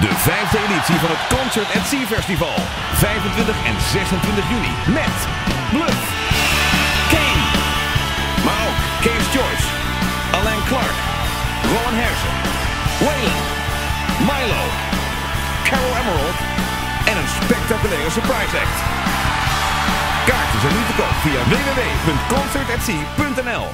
De vijfde editie van het Concert at Sea Festival. 25 en 26 juni met Bluff, Kane, maar ook Kees Joyce, Alain Clark, Rowan Hersen, Waylon, Milo, Carol Emerald en een spectaculaire surprise act. Kaarten zijn nu te koop via www.concertatsea.nl